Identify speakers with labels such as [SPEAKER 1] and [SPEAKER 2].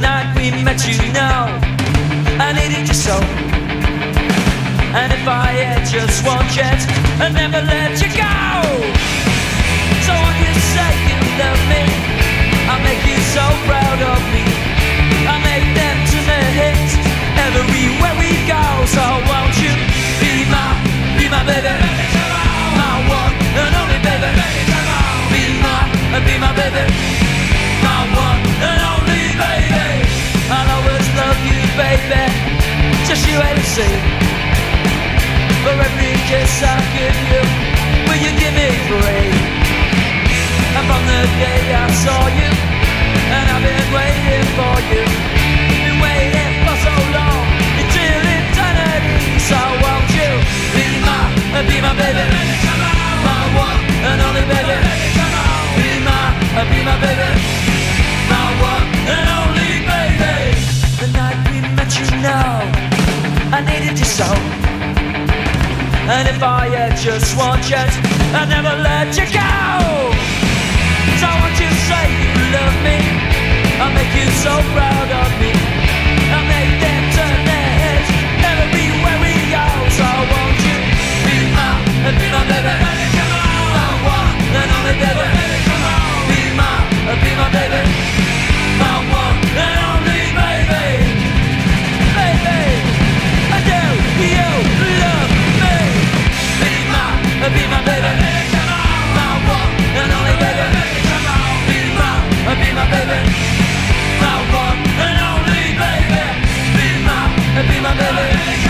[SPEAKER 1] Night we met, you know, I needed you so. And if I had just one chance, I'd never let you go. See. For every kiss I give you, will you give me free? And from the day I saw you, and I've been waiting for you, been waiting for so long, until eternity. So won't you be my, uh, be my baby, my one and only baby, be my, uh, be my baby, my one and only baby. The night we met, you know, I needed you so. And if I had just one chance, I'd never let you go. So won't you say you love me? I'll make you so proud Yeah.